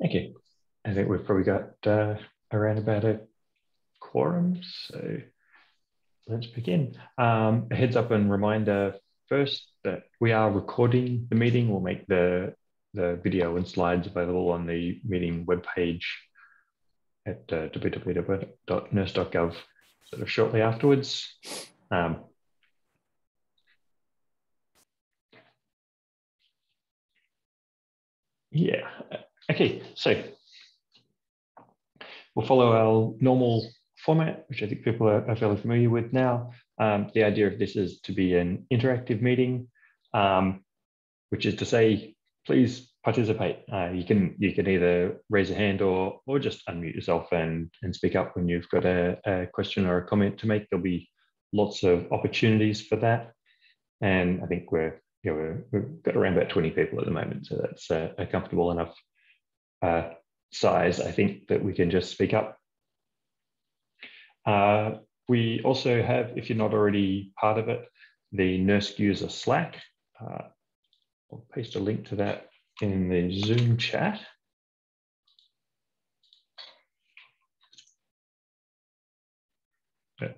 Thank you. I think we've probably got uh, around about a quorum, so let's begin. Um, a heads up and reminder first that we are recording the meeting. We'll make the, the video and slides available on the meeting webpage at uh, www.nersc.gov sort of shortly afterwards. Um, yeah, okay, so we'll follow our normal format, which I think people are, are fairly familiar with now. Um, the idea of this is to be an interactive meeting, um, which is to say, please participate. Uh, you can you can either raise a hand or or just unmute yourself and and speak up when you've got a, a question or a comment to make. There'll be lots of opportunities for that, and I think we're you know we have got around about 20 people at the moment, so that's a, a comfortable enough uh, size. I think that we can just speak up uh, we also have, if you're not already part of it, the NERSC user Slack. Uh, I'll paste a link to that in the Zoom chat. Yeah.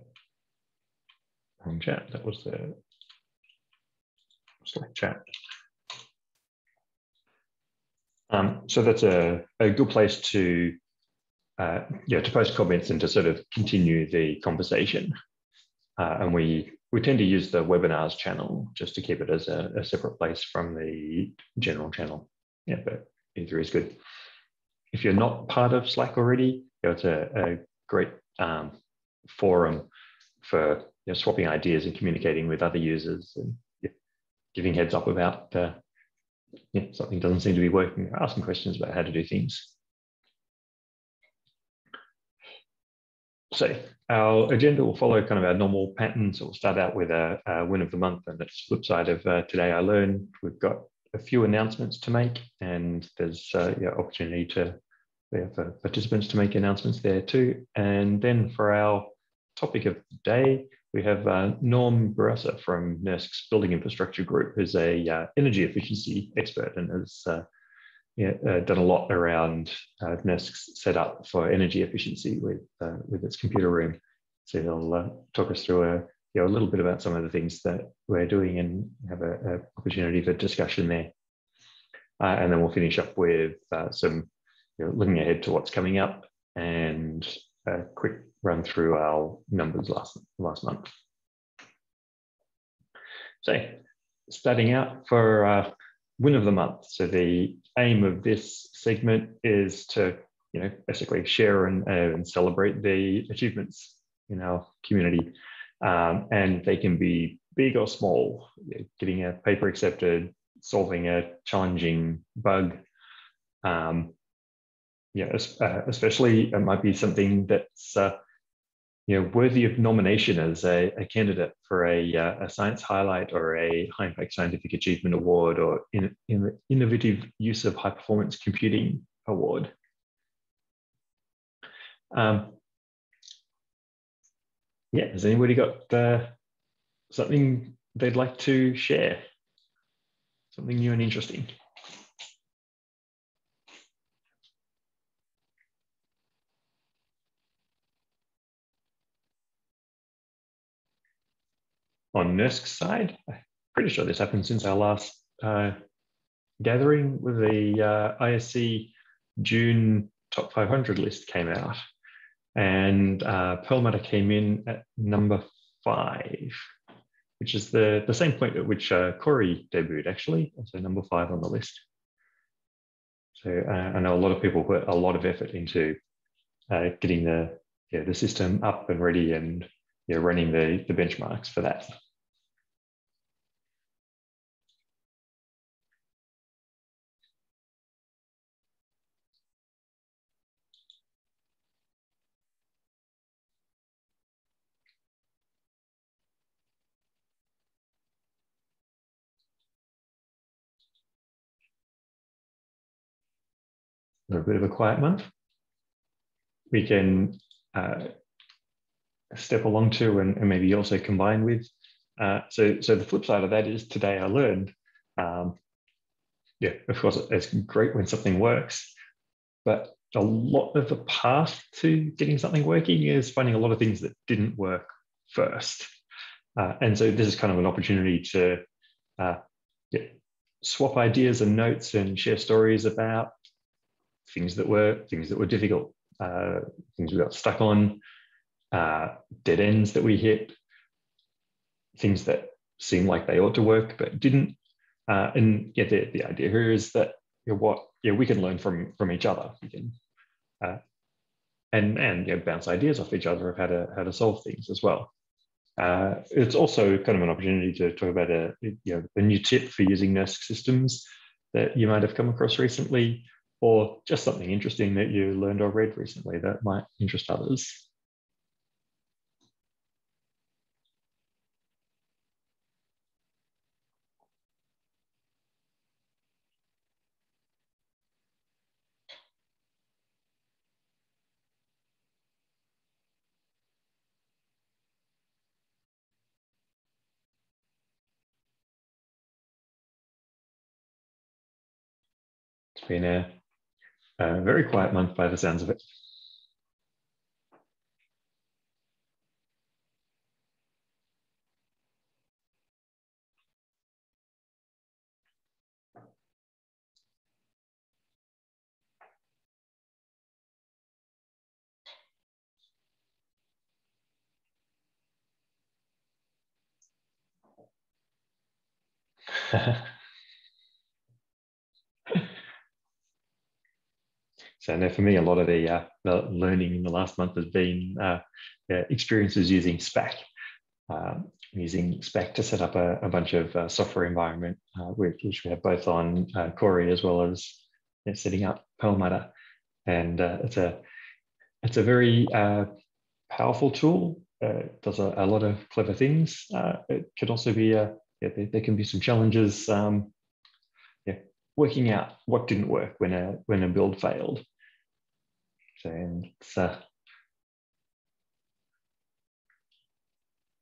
Wrong chat, that was the Slack chat. Um, so that's a, a good place to uh, yeah, to post comments and to sort of continue the conversation. Uh, and we we tend to use the webinars channel just to keep it as a, a separate place from the general channel. Yeah, but either is good. If you're not part of Slack already, you know, it's a, a great um, forum for you know, swapping ideas and communicating with other users and yeah, giving heads up about uh, yeah, something doesn't seem to be working, asking questions about how to do things. So our agenda will follow kind of our normal pattern. So we'll start out with a, a win of the month, and that's flip side of uh, today. I learned we've got a few announcements to make, and there's uh, yeah, opportunity to yeah, for participants to make announcements there too. And then for our topic of the day, we have uh, Norm Bourassa from NERSC's Building Infrastructure Group, who's a uh, energy efficiency expert and has uh, yeah, uh, done a lot around uh, NERSC's setup for energy efficiency with uh, with its computer room. So he'll uh, talk us through a you know, a little bit about some of the things that we're doing and have an opportunity for discussion there. And then we'll finish up with some you know, looking ahead to what's coming up and a quick run through our numbers last last month. So starting out for uh, win of the month. So the aim of this segment is to, you know, basically share and, uh, and celebrate the achievements in our community. Um, and they can be big or small, getting a paper accepted, solving a challenging bug. Um, yeah, uh, especially it might be something that's uh, you know, worthy of nomination as a, a candidate for a, uh, a, science highlight or a high impact scientific achievement award or in, in innovative use of high performance computing award. Um, yeah, has anybody got uh, something they'd like to share? Something new and interesting? On NERSC's side. I'm pretty sure this happened since our last uh, gathering with the uh, ISC June top 500 list came out. And uh, Perlmutter came in at number five, which is the, the same point at which uh, Cori debuted, actually, so number five on the list. So uh, I know a lot of people put a lot of effort into uh, getting the, yeah, the system up and ready and yeah, running the, the benchmarks for that. a bit of a quiet month. We can uh, step along to and, and, maybe also combine with. Uh, so, so the flip side of that is today I learned. Um, yeah, of course, it's great when something works. but a lot of the path to getting something working is finding a lot of things that didn't work first. Uh, and so this is kind of an opportunity to uh, yeah, swap ideas and notes and share stories about things that were things that were difficult, uh, things we got stuck on, uh, dead ends that we hit, things that seem like they ought to work but didn't. Uh, and yeah, the, the idea here is that you know, what yeah we can learn from from each other. We can uh, and and know, bounce ideas off each other of how to how to solve things as well. Uh, it's also kind of an opportunity to talk about a you know a new tip for using NERSC systems that you might have come across recently, or just something interesting that you learned or read recently that might interest others. Been a, a very quiet month by the sounds of it. So now for me, a lot of the, uh, the learning in the last month has been uh, experiences using Spack, um, using Spack to set up a, a bunch of uh, software environment, uh, which, which, we have both on uh, Cori as well as you know, setting up Perlmutter. And uh, it's a it's a very powerful tool. it does a, a, lot of clever things. it could also be a yeah, there, there, can be some challenges um, yeah, working out what didn't work when a when a build failed. And uh,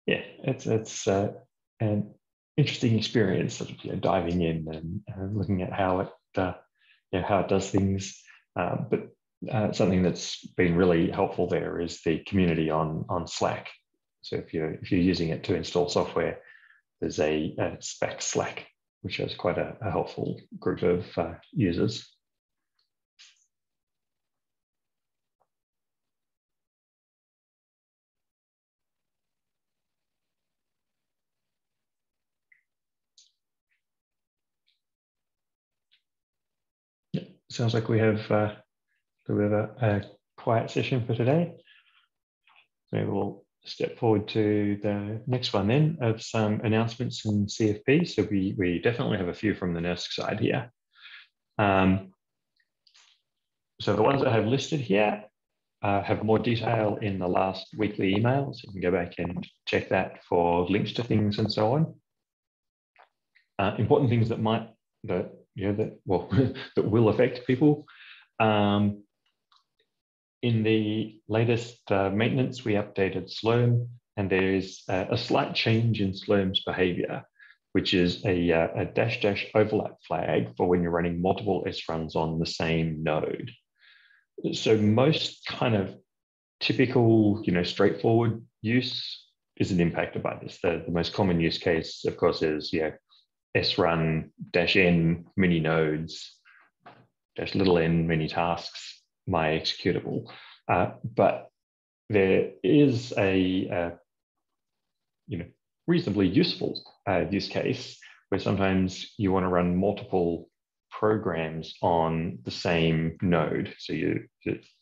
yeah, it's it's uh, an interesting experience, sort of you know, diving in and uh, looking at how it uh, you know, how it does things. Um, but uh, something that's been really helpful there is the community on on Slack. So if you're if you're using it to install software, there's a, a Spack Slack, which has quite a, a helpful group of uh, users. Sounds like we have uh, we have a, a, quiet session for today. Maybe we'll step forward to the next one then of some announcements in CFP. So we, we definitely have a few from the NERSC side here. Um, so the ones that I have listed here uh, have more detail in the last weekly email. So you can go back and check that for links to things and so on. Uh, important things that might, that yeah, that well, that will affect people. Um, in the latest uh, maintenance, we updated Slurm, and there is a, a, slight change in Slurm's behavior, which is a, uh, a, dash dash overlap flag for when you're running multiple sruns on the same node. So most kind of typical, you know, straightforward use isn't impacted by this. The, the most common use case, of course, is yeah, srun dash n many nodes dash little n many tasks my executable. Uh, but there is a, uh, you know reasonably useful uh, use case where sometimes you want to run multiple programs on the same node. So you,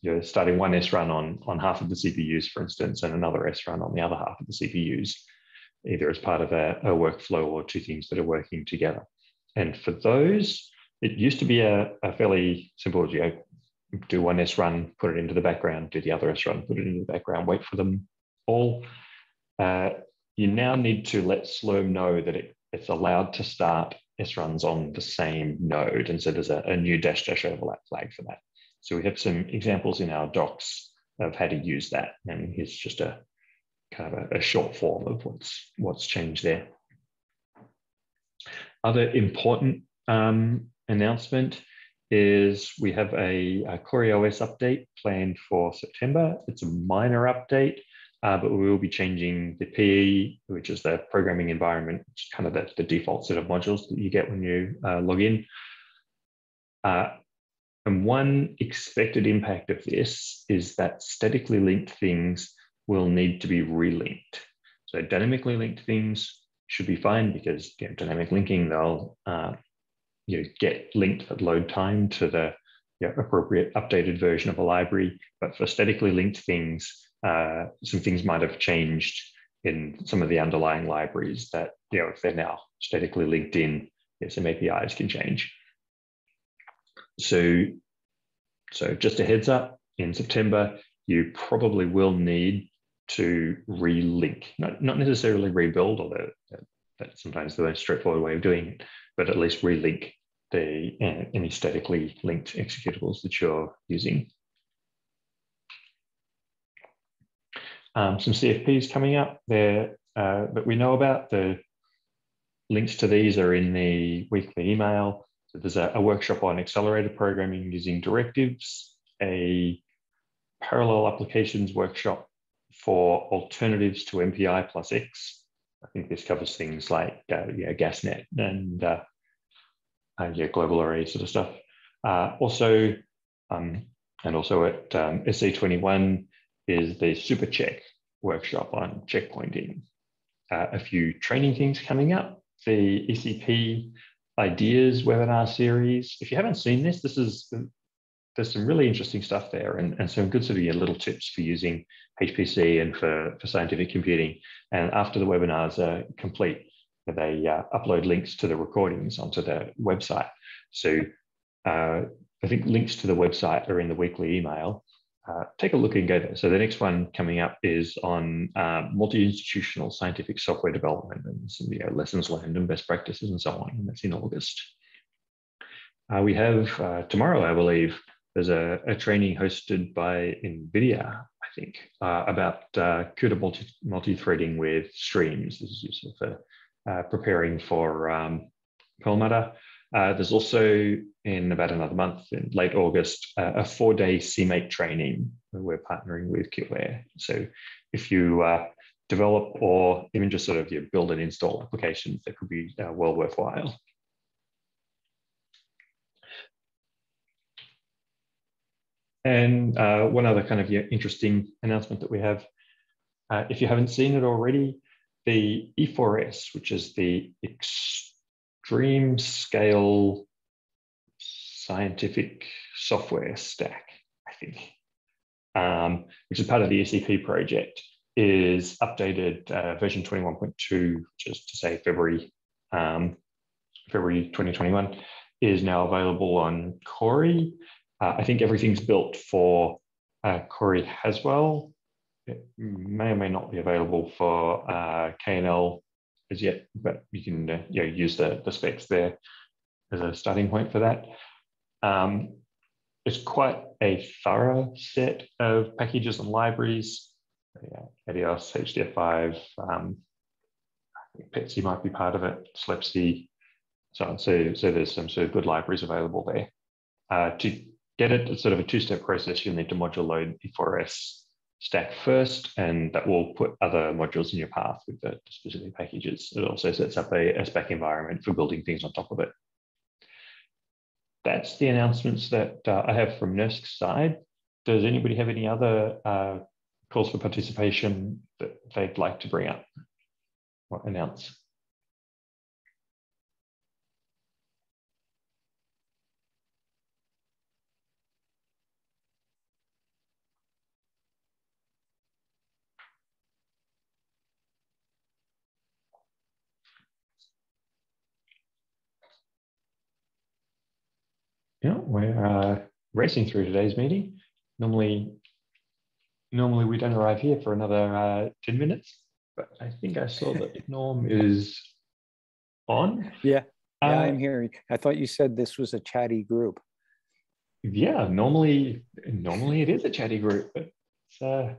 you're starting one srun on, on half of the CPUs, for instance, and another srun on the other half of the CPUs either as part of a, a workflow or two things that are working together. And for those, it used to be a, a fairly simple, you know, do one srun, put it into the background, do the other srun, put it into the background, wait for them all. Uh, you now need to let Slurm know that it, it's allowed to start sruns on the same node. And so there's a, a new dash dash overlap flag for that. So we have some examples in our docs of how to use that. And here's just a, kind of a, a short form of what's what's changed there. Other important um, announcement is we have a, a Cori OS update planned for September. It's a minor update, uh, but we will be changing the PE, which is the programming environment, which kind of the, the default set of modules that you get when you uh, log in. Uh, and one expected impact of this is that statically linked things will need to be relinked. So dynamically linked things should be fine because you know, dynamic linking, they'll uh, you know, get linked at load time to the you know, appropriate updated version of a library. But for statically linked things, uh, some things might have changed in some of the underlying libraries that, you know, if they're now statically linked in, yeah, some APIs can change. So, so just a heads up, in September, you probably will need to relink, not, not necessarily rebuild, although that's sometimes the most straightforward way of doing it, but at least relink the uh, any statically linked executables that you're using. Um, some CFPs coming up there uh, that we know about. The links to these are in the weekly email. So there's a, a workshop on accelerated programming using directives, a parallel applications workshop for alternatives to MPI plus X. I think this covers things like uh, yeah, GASNet and uh, uh, yeah, global array sort of stuff. Uh, also, um, and also at um, SC21 is the SuperCheck workshop on checkpointing. Uh, a few training things coming up. The ECP ideas webinar series. If you haven't seen this, this is there's some really interesting stuff there and, and some good sort of yeah, little tips for using HPC and for, for scientific computing. And after the webinars are complete, they uh, upload links to the recordings onto the website. So uh, I think links to the website are in the weekly email. Uh, take a look and go there. So the next one coming up is on uh, multi-institutional scientific software development and some you know, lessons learned and best practices and so on. And that's in August. Uh, we have uh, tomorrow, I believe, there's a, a, training hosted by NVIDIA, I think, uh, about uh, CUDA multi, multi-threading with streams. This is useful for uh, preparing for um, Perlmutter. Uh, there's also in about another month, in late August, uh, a four-day CMake training where we're partnering with Kitware. So if you uh, develop or even just sort of you build and install applications, that could be uh, well worthwhile. And uh, one other kind of yeah, interesting announcement that we have, if you haven't seen it already, the E4S, which is the extreme scale scientific software stack, I think, um, which is part of the ECP project, is updated uh, version 21.2, just to say February, um, February 2021, is now available on Cori. Uh, I think everything's built for uh, Cori Haswell, it may or may not be available for uh, KNL as yet, but you can uh, you know, use the, the specs there as a starting point for that. Um, it's quite a thorough set of packages and libraries. Yeah, Adios, HDF5, um, PETSc might be part of it, SLEPc, so on. So, so there's some sort of good libraries available there. Uh, to get it, it's sort of a two-step process. You'll need to module load E4S stack first, and that will put other modules in your path with the specific packages. It also sets up a, a Spack environment for building things on top of it. That's the announcements that uh, I have from NERSC's side. Does anybody have any other uh, calls for participation that they'd like to bring up or announce? Yeah, we're uh, racing through today's meeting. Normally, normally we don't arrive here for another uh, 10 minutes, but I think I saw that Norm is on. Yeah, yeah, uh, I'm here. I thought you said this was a chatty group. Yeah, normally, normally it is a chatty group, but it's, uh,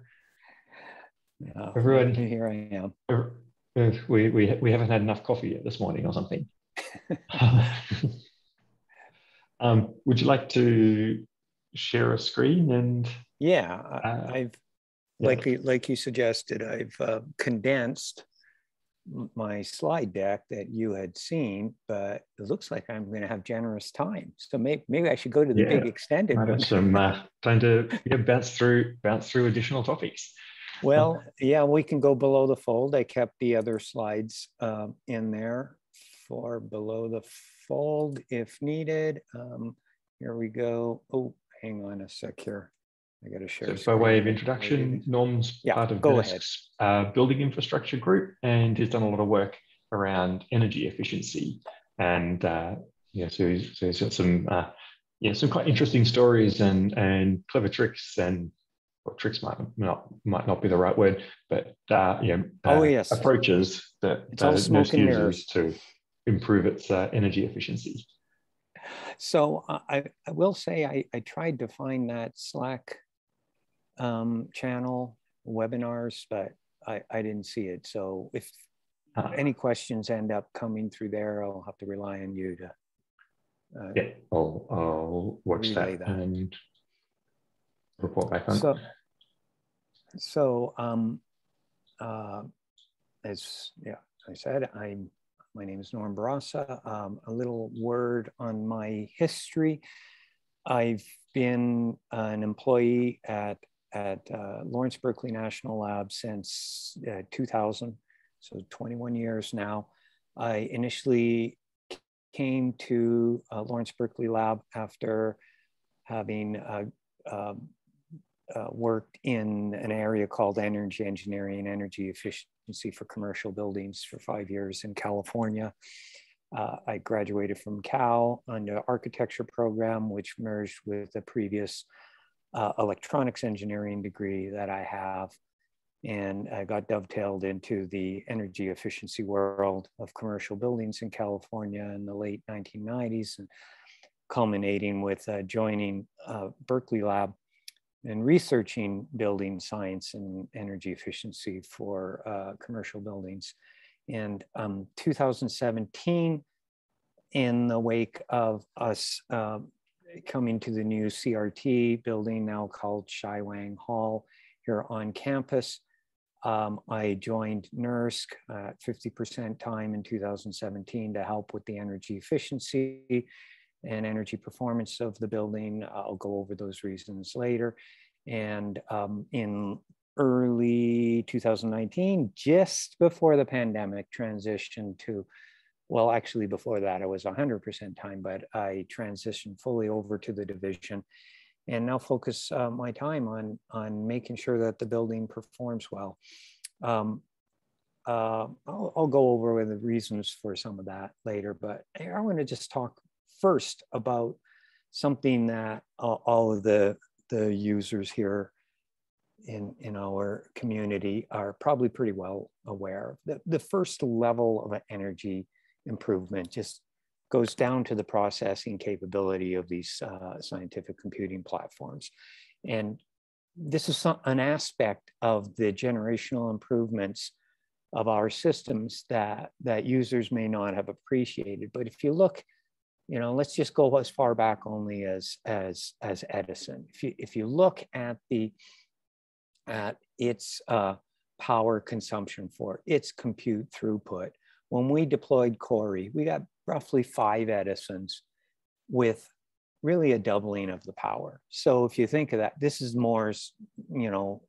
yeah, everyone here I am. We, we, we haven't had enough coffee yet this morning or something. Um, would you like to share a screen and? Yeah, uh, I've yeah. like you, like you suggested, I've uh, condensed my slide deck that you had seen, but it looks like I'm going to have generous time. So maybe, maybe I should go to the yeah. big extended one. Some uh, time to yeah, bounce through bounce through additional topics. Well, yeah, we can go below the fold. I kept the other slides uh, in there for below the fold if needed. Um, here we go. Oh, hang on a sec here. I got to share. So by way of introduction, Norm's yeah, part of NERSC's uh, building infrastructure group and he's done a lot of work around energy efficiency. And uh, yeah, so he's, so he's got some uh, yeah some quite interesting stories and and clever tricks and well, tricks might not might not be the right word, but uh, yeah, oh yes, approaches that it's uh, NERSC uses to improve its uh, energy efficiency. So uh, I, I will say I, I tried to find that Slack um, channel webinars, but I, I didn't see it. So if uh, any questions end up coming through there, I'll have to rely on you to. Uh, yeah, I'll, I'll watch that, that, and report back on. So, so um, uh, as yeah, I said, I'm my name is Norm Bourassa. Um, a little word on my history. I've been an employee at, at uh, Lawrence Berkeley National Lab since uh, 2000, so 21 years now. I initially came to uh, Lawrence Berkeley Lab after having uh, um, uh, worked in an area called energy engineering and energy efficiency for commercial buildings for five years in California. Uh, I graduated from Cal on the architecture program, which merged with the previous uh, electronics engineering degree that I have. And I got dovetailed into the energy efficiency world of commercial buildings in California in the late 1990s, and culminating with uh, joining uh, Berkeley Lab and researching building science and energy efficiency for uh, commercial buildings. And um, 2017, in the wake of us uh, coming to the new CRT building now called Shyh Wang Hall here on campus, um, I joined NERSC at 50% time in 2017 to help with the energy efficiency and energy performance of the building. I'll go over those reasons later. And um, in early 2019, just before the pandemic, transitioned to, well, actually before that, it was 100% time, but I transitioned fully over to the division and now focus uh, my time on, on making sure that the building performs well. Um, uh, I'll, I'll, go over the reasons for some of that later, but I want to just talk first about something that uh, all of the, the users here in, in our community are probably pretty well aware. of. The, the first level of energy improvement just goes down to the processing capability of these uh, scientific computing platforms. And this is some, an aspect of the generational improvements of our systems that, that users may not have appreciated. But if you look you know let's just go as far back only as as as Edison. If you if you look at the at its uh, power consumption for its compute throughput when we deployed Cori, we got roughly five Edisons with really a doubling of the power. So if you think of that this is moore's you know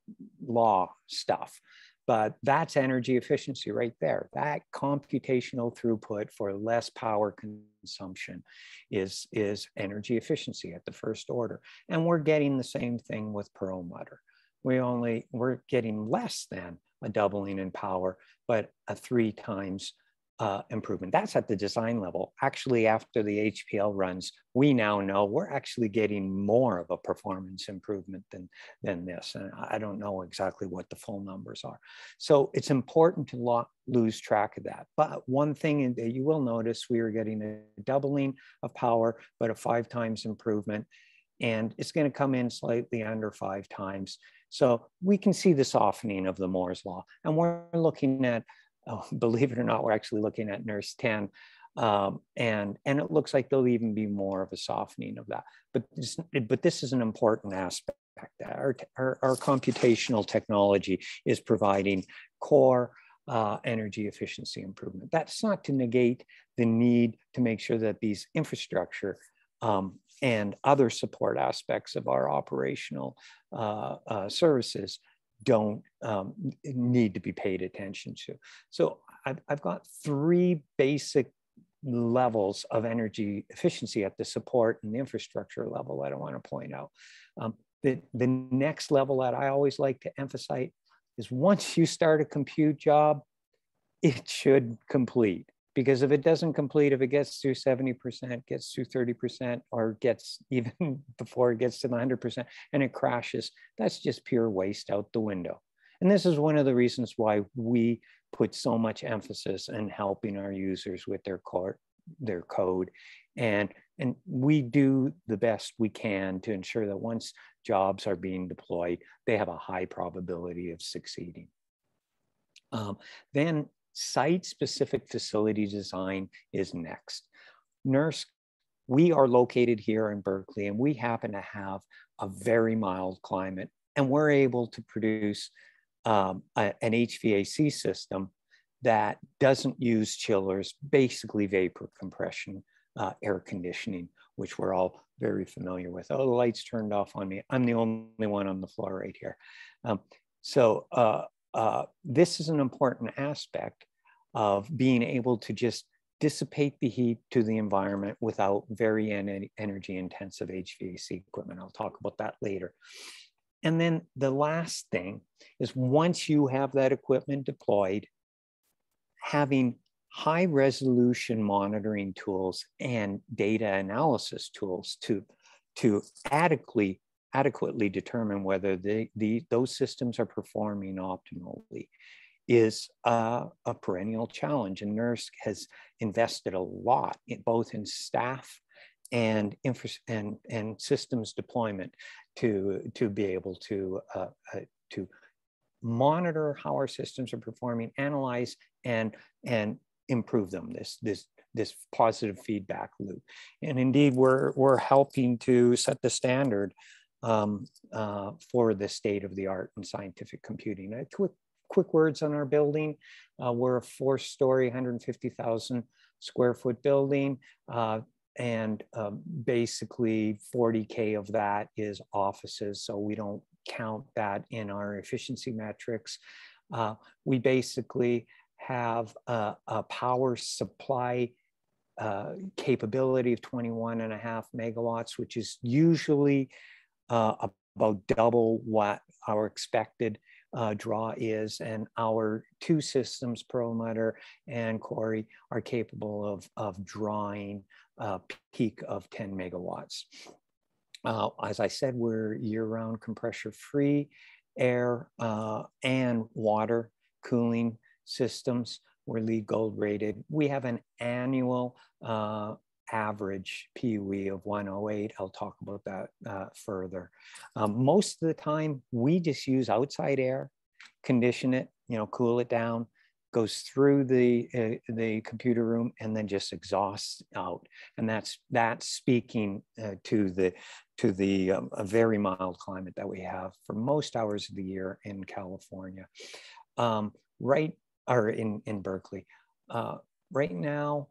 law stuff but that's energy efficiency right there. That computational throughput for less power consumption is, is energy efficiency at the first order. And we're getting the same thing with Perlmutter. We only, we're getting less than a doubling in power, but a three times uh, improvement. That's at the design level. Actually, after the HPL runs, we now know we're actually getting more of a performance improvement than, than this. And I don't know exactly what the full numbers are. So it's important to lose track of that. But one thing that you will notice, we are getting a doubling of power, but a five times improvement. And it's going to come in slightly under five times. So we can see the softening of the Moore's law. And we're looking at oh, believe it or not, we're actually looking at NERSC 10 Um, and, and it looks like there'll even be more of a softening of that. But this, but this is an important aspect. Our, our, our computational technology is providing core uh, energy efficiency improvement. That's not to negate the need to make sure that these infrastructure um, and other support aspects of our operational uh, uh, services don't um, need to be paid attention to. So I've, I've got three basic levels of energy efficiency at the support and the infrastructure level that I want to point out. Um, the, the next level that I always like to emphasize is once you start a compute job, it should complete because if it doesn't complete, if it gets to 70%, gets to 30%, or gets even before it gets to the 100% and it crashes, that's just pure waste out the window. And this is one of the reasons why we put so much emphasis in helping our users with their code, their code. And, and we do the best we can to ensure that once jobs are being deployed, they have a high probability of succeeding. Um, then Site-specific facility design is next. NERSC, we are located here in Berkeley and we happen to have a very mild climate and we're able to produce um, a, an HVAC system that doesn't use chillers, basically vapor compression, uh, air conditioning, which we're all very familiar with. Oh, the lights turned off on me. I'm the only one on the floor right here. Um, so uh, uh, this is an important aspect of being able to just dissipate the heat to the environment without very energy intensive HVAC equipment. I'll talk about that later. And then the last thing is once you have that equipment deployed, having high resolution monitoring tools and data analysis tools to, to adequately adequately determine whether the, the, those systems are performing optimally is a perennial challenge. And NERSC has invested a lot in, both in staff and, infra- and, and systems deployment to, to be able to, uh, uh, to monitor how our systems are performing, analyze and, and improve them, this, this, this positive feedback loop. And indeed, we're, we're helping to set the standard um, uh, for the state of the art in scientific computing. A quick words on our building. Uh, we're a four story, 150,000 square foot building. Uh, and um, basically 40K of that is offices. So we don't count that in our efficiency metrics. Uh, we basically have a, a power supply uh, capability of 21 and a half megawatts, which is usually uh, about double what our expected uh, draw is, and our two systems, Perlmutter and Cori, are capable of, of drawing a peak of 10 megawatts. Uh, as I said, we're year-round compressor-free air uh, and water cooling systems. We're LEED Gold rated. We have an annual uh, average PUE of 108. I'll talk about that uh, further. Um, most of the time, we just use outside air, condition it, you know, cool it down, goes through the uh, the computer room, and then just exhausts out. And that's that's speaking uh, to the to the um, a very mild climate that we have for most hours of the year in California. Um, right, or in in Berkeley. Uh, right now,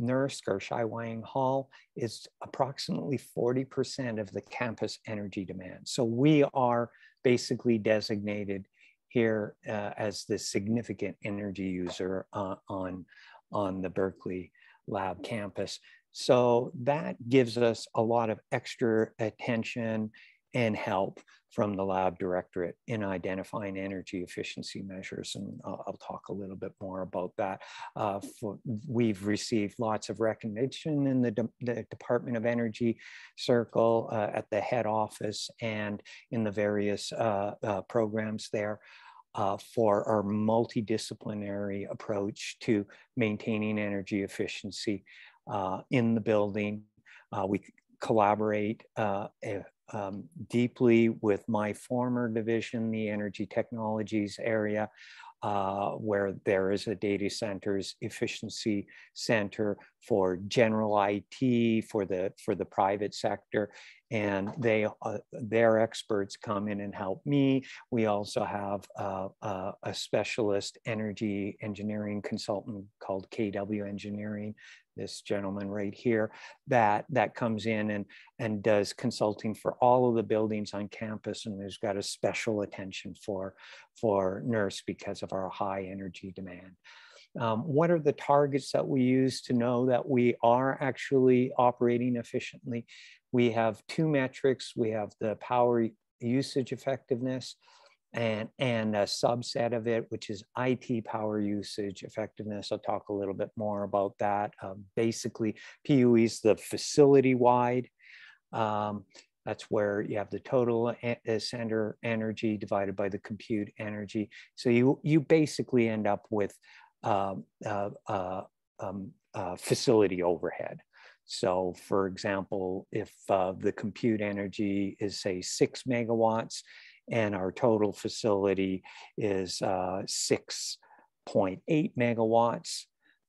NERSC or Shyh Hall is approximately 40% of the campus energy demand. So we are basically designated here uh, as the significant energy user uh, on, on the Berkeley lab campus. So that gives us a lot of extra attention and help from the lab directorate in identifying energy efficiency measures. And I'll, I'll talk a little bit more about that. Uh, for, we've received lots of recognition in the, De the Department of Energy circle uh, at the head office and in the various uh, uh programs there. Uh, for our multidisciplinary approach to maintaining energy efficiency uh, in the building. we collaborate uh, um, deeply with my former division, the energy technologies area, uh, where there is a data centers efficiency center for general IT for the for the private sector, and they uh, their experts come in and help me. We also have uh, uh a specialist energy engineering consultant called KW Engineering this gentleman right here that that comes in and and does consulting for all of the buildings on campus and there's got a special attention for for NERSC because of our high energy demand. Um, what are the targets that we use to know that we are actually operating efficiently? We have two metrics. We have the power usage effectiveness and, and a subset of it, which is IT power usage effectiveness. I'll talk a little bit more about that. Um, basically, PUE is the facility wide. Um, that's where you have the total center energy divided by the compute energy. So you, you basically end up with um, uh, uh, um, uh, facility overhead. So for example, if uh, the compute energy is say six megawatts, and our total facility is uh, 6.8 megawatts.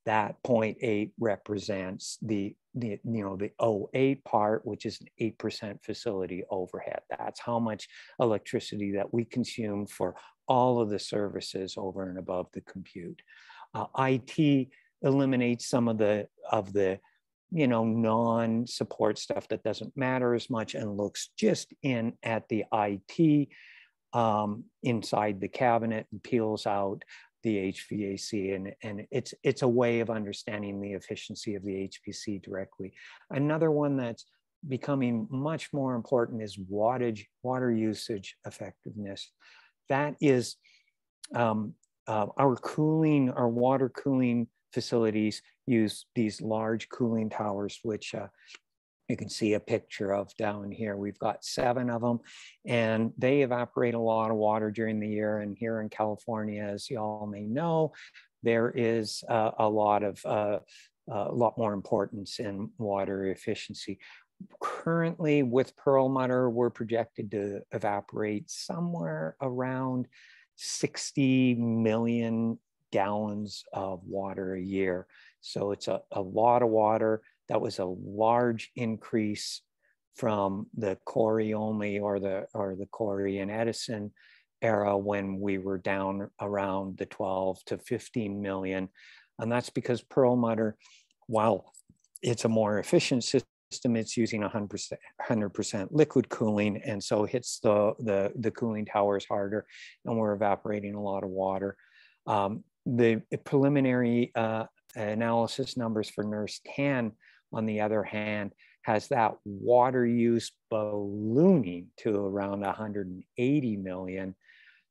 That 0.8 represents the, the, you know, the 08 part, which is an 8% facility overhead. That's how much electricity that we consume for all of the services over and above the compute. Uh, IT eliminates some of the, of the you know, non-support stuff that doesn't matter as much and looks just in at the IT um, inside the cabinet and peels out the HVAC. And, and it's, it's a way of understanding the efficiency of the HPC directly. Another one that's becoming much more important is wattage, water usage effectiveness. That is um, uh, our cooling, our water cooling facilities use these large cooling towers, which uh, you can see a picture of down here. We've got seven of them and they evaporate a lot of water during the year. And here in California, as you all may know, there is uh, a lot of uh, a lot more importance in water efficiency. Currently with Perlmutter, we're projected to evaporate somewhere around 60 million gallons of water a year. So it's a, a lot of water. That was a large increase from the Cori only or the or the Cori and Edison era when we were down around the 12 to 15 million. And that's because Perlmutter, while it's a more efficient system, it's using 100%, 100% liquid cooling. And so hits the, the, the cooling towers harder and we're evaporating a lot of water. Um, the preliminary uh, analysis numbers for NERSC 10, on the other hand, has that water use ballooning to around 180 million.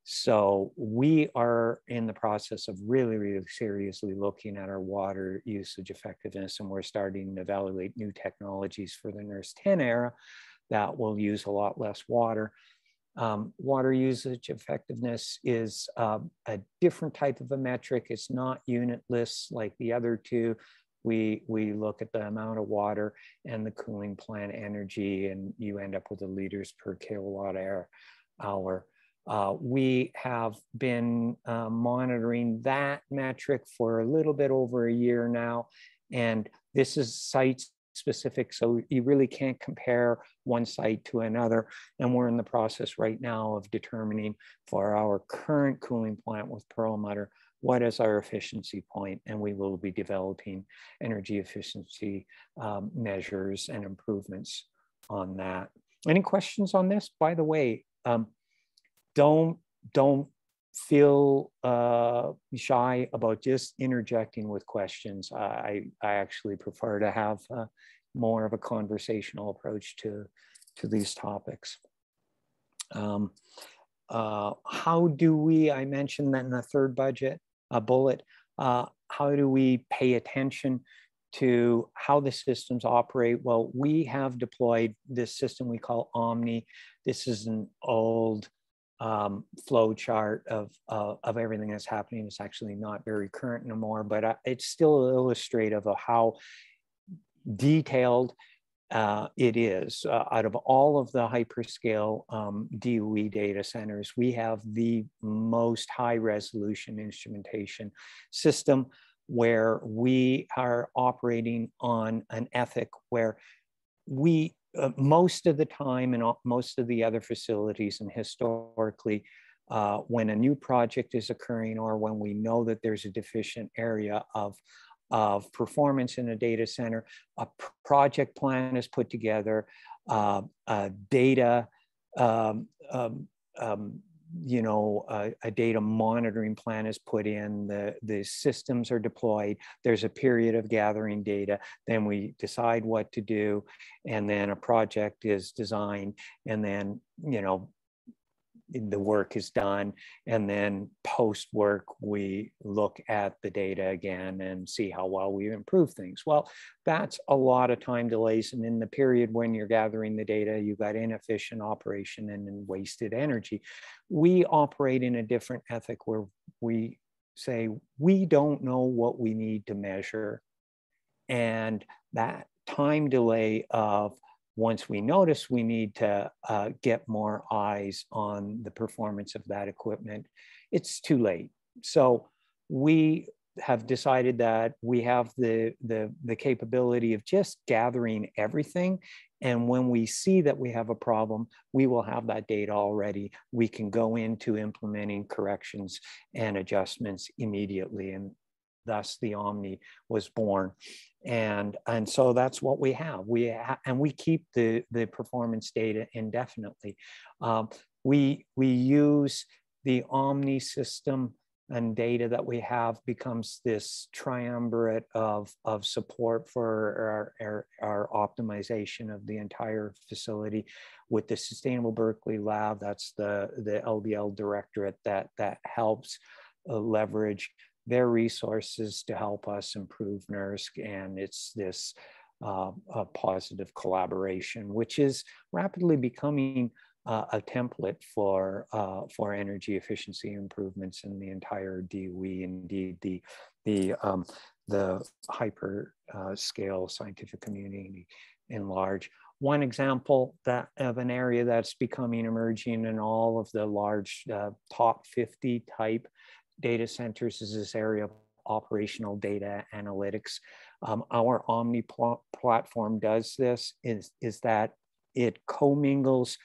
So we are in the process of really, really seriously looking at our water usage effectiveness, and we're starting to evaluate new technologies for the NERSC 10 era that will use a lot less water. Um, water usage effectiveness is uh, a different type of a metric. It's not unitless like the other two. We, we look at the amount of water and the cooling plant energy, and you end up with the liters per kilowatt hour. Uh, we have been uh, monitoring that metric for a little bit over a year now, and this is sites specific. So you really can't compare one site to another. And we're in the process right now of determining for our current cooling plant with Perlmutter, what is our efficiency point? And we will be developing energy efficiency um, measures and improvements on that. Any questions on this? By the way, um, don't, don't feel uh, shy about just interjecting with questions. I, I actually prefer to have uh, more of a conversational approach to, to these topics. Um, uh, how do we, I mentioned that in the third budget uh, bullet, uh, how do we pay attention to how the systems operate? Well, we have deployed this system we call Omni. This is an old um, flow chart of, uh, of everything that's happening. It's actually not very current anymore, but uh, it's still illustrative of how detailed uh, it is. Uh, out of all of the hyperscale um, DOE data centers, we have the most high resolution instrumentation system where we are operating on an ethic where we, uh, most of the time and most of the other facilities and historically, uh, when a new project is occurring or when we know that there's a deficient area of of performance in a data center. A project plan is put together, uh, data, um, um, um, you know, a data monitoring plan is put in, the, the systems are deployed, there's a period of gathering data, then we decide what to do, and then a project is designed, and then, you know, the work is done. And then post work we look at the data again and see how well we improve things. Well that's a lot of time delays. And in the period when you're gathering the data you've got inefficient operation and, and wasted energy. We operate in a different ethic where we say we don't know what we need to measure. And that time delay of once we notice we need to uh, get more eyes on the performance of that equipment, it's too late. So we have decided that we have the, the, the capability of just gathering everything. And when we see that we have a problem, we will have that data already. We can go into implementing corrections and adjustments immediately. And thus the Omni was born and and so that's what we have we ha- and we keep the the performance data indefinitely um, we we use the omni system and data that we have becomes this triumvirate of, of support for our, our, our, optimization of the entire facility with the Sustainable Berkeley Lab. That's the, the LBL directorate that, that helps uh, leverage their resources to help us improve NERSC. And it's this uh, positive collaboration, which is rapidly becoming uh, a template for uh, for energy efficiency improvements in the entire DOE. Indeed, the the um, the hyper uh, scale scientific community in large. One example that of an area that's becoming emerging in all of the large uh, top 50 type data centers is this area of operational data analytics. Um, our Omni pl platform does this, is, is that it commingles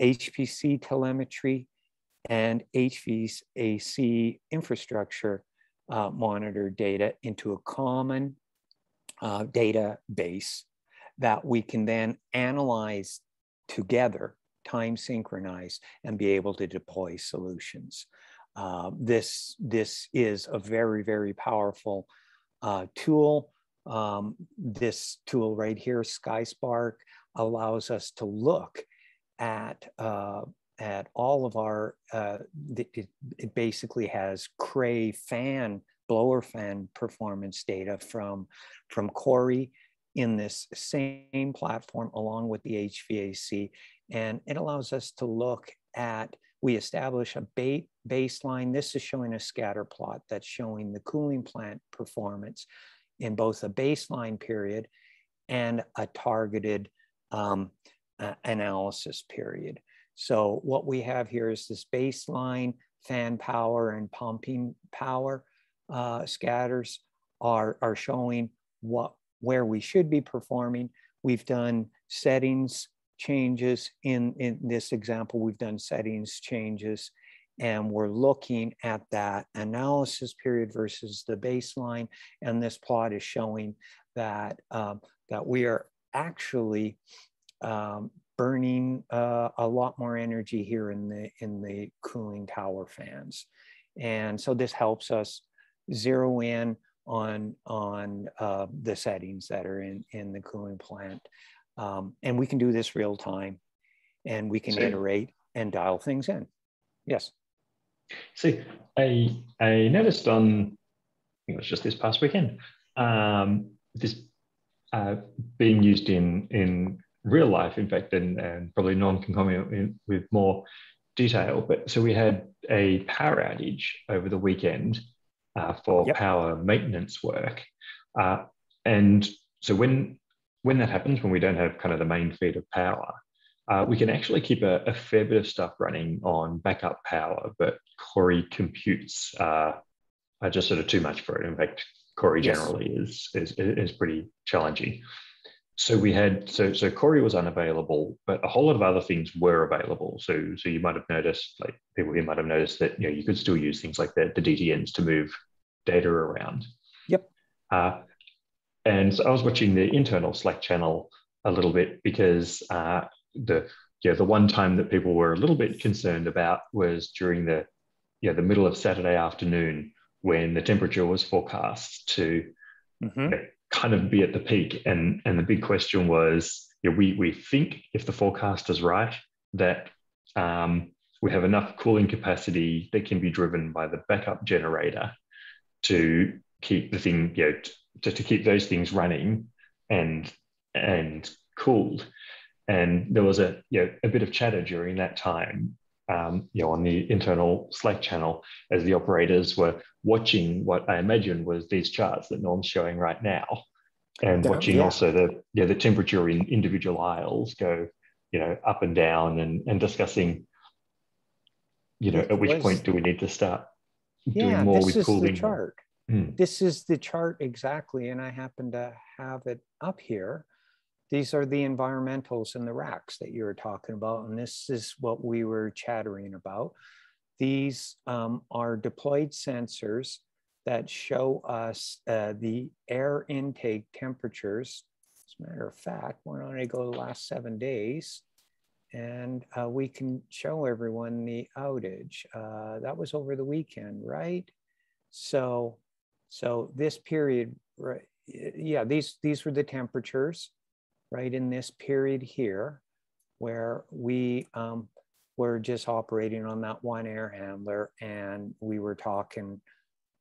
HPC telemetry and HVAC infrastructure uh, monitor data into a common uh, database that we can then analyze together, time synchronized, and be able to deploy solutions. Uh, this, this is a very, very powerful uh, tool. Um, this tool right here, SkySpark, allows us to look at, uh, at all of our, uh, it, it basically has Cray fan, blower fan performance data from, from Cori in this same platform along with the HVAC. And it allows us to look at we establish a ba baseline. This is showing a scatter plot that's showing the cooling plant performance in both a baseline period and a targeted um, uh, analysis period. So what we have here is this baseline fan power and pumping power uh, scatters are, are showing what where we should be performing. We've done settings changes. In, in this example, we've done settings changes and we're looking at that analysis period versus the baseline. And this plot is showing that, um, that we are actually um, burning uh, a lot more energy here in the, in the cooling tower fans. And so this helps us zero in on, on uh, the settings that are in, in the cooling plant. Um, and we can do this real time and we can iterate and dial things in. Yes. See, I, I noticed on, it was just this past weekend, um, this uh, being used in, in real life, in fact, and, and probably non-concomitant with more detail. But so we had a power outage over the weekend uh, for yep. power maintenance work. Uh, and so when when that happens, when we don't have kind of the main feed of power, uh, we can actually keep a, a, fair bit of stuff running on backup power, but Cori computes uh, are just sort of too much for it. In fact, Cori yes. generally is, is is pretty challenging. So we had so so Cori was unavailable, but a whole lot of other things were available. So so you might have noticed, like people here might have noticed that you know you could still use things like the, the DTNs to move data around. Yep. Uh, and so I was watching the internal Slack channel a little bit because uh, the yeah the one time that people were a little bit concerned about was during the yeah the middle of Saturday afternoon when the temperature was forecast to mm-hmm. kind of be at the peak and and the big question was yeah, we we think if the forecast is right that um, we have enough cooling capacity that can be driven by the backup generator to keep the thing you know to, to keep those things running and and cooled and there was a you know a bit of chatter during that time, um, you know, on the internal Slack channel as the operators were watching what I imagine was these charts that Norm's showing right now, and watching yeah. also the yeah the temperature in individual aisles go you know up and down and and discussing you know it at which was, point do we need to start yeah, doing more with cooling. chart. Hmm. This is the chart exactly, and I happen to have it up here. These are the environmentals and the racks that you were talking about. And this is what we were chattering about. These um, are deployed sensors that show us uh, the air intake temperatures. As a matter of fact, why don't I go the last seven days? And uh, we can show everyone the outage. Uh, that was over the weekend, right? So, so this period, right? Yeah, these these were the temperatures right in this period here where we um, were just operating on that one air handler and we were talking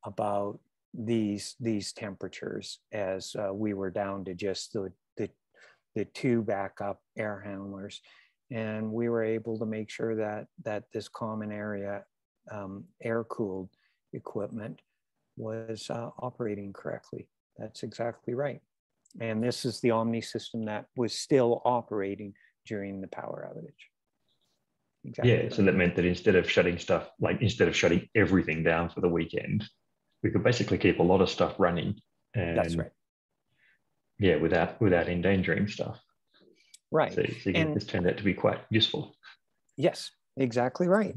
about these these temperatures as uh, we were down to just the, the the two backup air handlers. And we were able to make sure that that this common area um, air cooled equipment was uh, operating correctly. That's exactly right and this is the Omni system that was still operating during the power outage. Exactly. Yeah, so that meant that instead of shutting stuff, like instead of shutting everything down for the weekend, we could basically keep a lot of stuff running. And That's right. Yeah, without without endangering stuff. Right. So, so and, this turned out to be quite useful. Yes, exactly right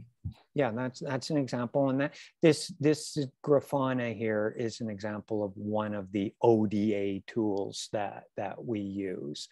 yeah that's that's an example and that this this grafana here is an example of one of the oda tools that that we use.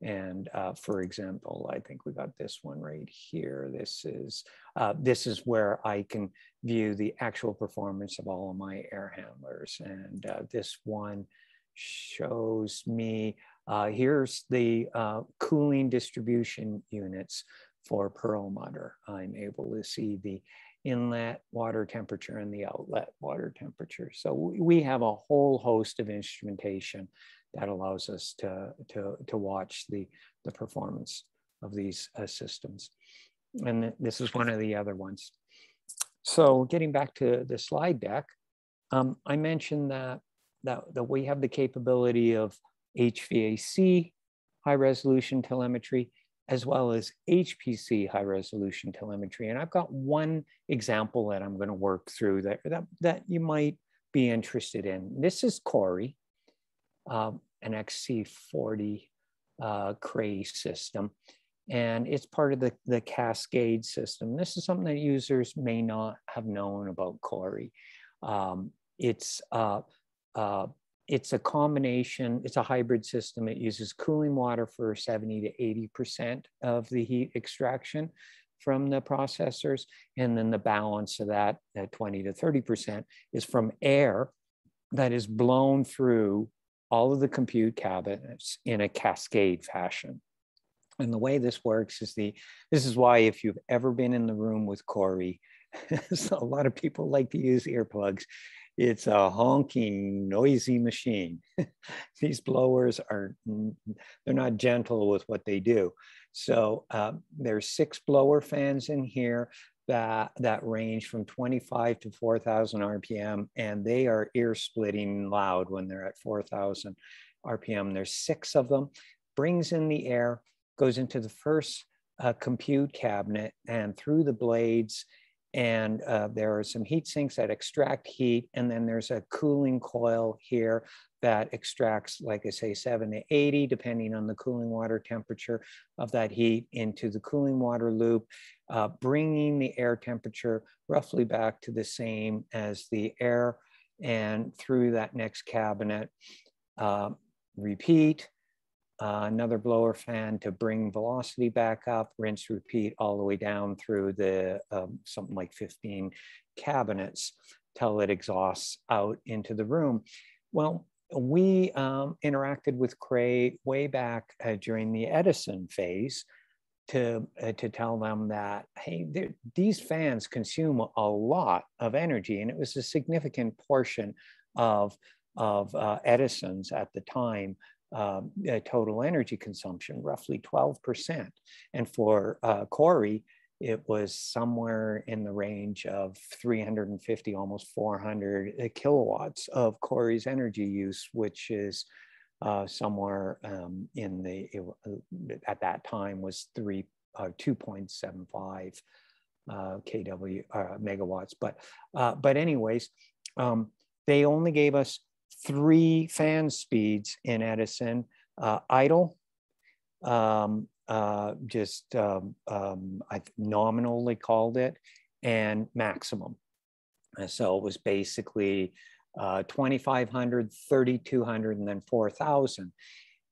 And uh, for example i think we got this one right here. This is uh, this is where i can view the actual performance of all of my air handlers. And uh, this one shows me uh, here's the uh, cooling distribution units for Perlmutter. I'm able to see the inlet water temperature and the outlet water temperature. So we have a whole host of instrumentation that allows us to, to, to watch the, the performance of these uh, systems. And this is one of the other ones. So getting back to the slide deck, um, I mentioned that, that, that we have the capability of HVAC, high resolution telemetry, as well as HPC high resolution telemetry. And I've got one example that I'm going to work through that, that, that you might be interested in. This is Cori, uh, an XC40 uh, Cray system. And it's part of the, the Cascade system. This is something that users may not have known about Cori. Um, it's uh, uh, it's a combination, it's a hybrid system. It uses cooling water for 70 to 80% of the heat extraction from the processors. And then the balance of that, that 20 to 30% is from air that is blown through all of the compute cabinets in a cascade fashion. And the way this works is the, this is why if you've ever been in the room with Cori, so a lot of people like to use earplugs it's a honking, noisy machine. These blowers are, they're not gentle with what they do. So uh, there's six blower fans in here that, that range from 25 to 4,000 RPM, and they are ear splitting loud when they're at 4,000 RPM. There's six of them. brings in the air, goes into the first uh, compute cabinet and through the blades and uh, there are some heat sinks that extract heat and then there's a cooling coil here that extracts like i say 7 to 80 depending on the cooling water temperature of that heat into the cooling water loop uh, bringing the air temperature roughly back to the same as the air and through that next cabinet uh, repeat uh, another blower fan to bring velocity back up, rinse, repeat all the way down through the um, something like 15 cabinets till it exhausts out into the room. Well, we um, interacted with Cray way back uh, during the Edison phase to, uh, to tell them that, hey, these fans consume a lot of energy and it was a significant portion of, of uh, Edison's at the time um, uh, total energy consumption, roughly 12%. And for uh, Cori, it was somewhere in the range of 350, almost 400 uh, kilowatts of Cori's energy use, which is uh, somewhere um, in the, uh, at that time was three, uh, 2.75 kW megawatts. But, but anyways, um, they only gave us three fan speeds in Edison, uh, idle, um, uh, just um, um, I nominally called it, and maximum. so it was basically uh, 2,500, 3,200, and then 4,000.